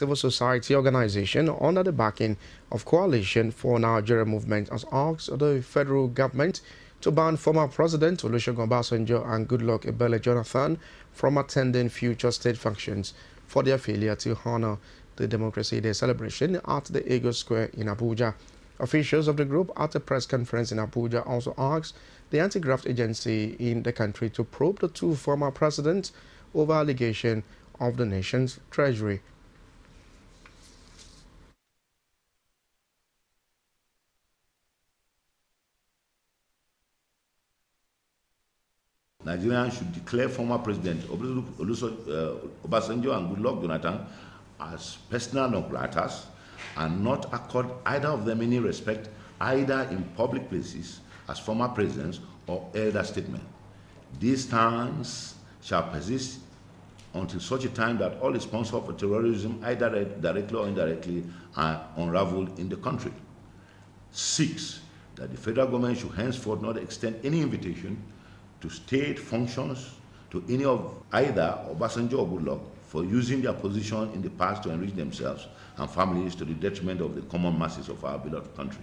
civil society organization under the backing of Coalition for Nigeria Movement has asked the federal government to ban former President Olusegun Obasanjo and Goodluck Ebele Jonathan from attending future state functions for their failure to honor the Democracy Day celebration at the Eagle Square in Abuja. Officials of the group at a press conference in Abuja also asked the anti-graft agency in the country to probe the two former presidents over allegation of the nation's treasury. Nigerians should declare former President uh, Obasanjo and Goodluck Jonathan as personal non gratas and not accord either of them any respect either in public places as former presidents or elder statesmen. This stance shall persist until such a time that all responsible for terrorism, either directly or indirectly, are unraveled in the country. Six, that the federal government should henceforth not extend any invitation to state functions to any of either Obasanjo or Goodluck for using their position in the past to enrich themselves and families to the detriment of the common masses of our beloved country.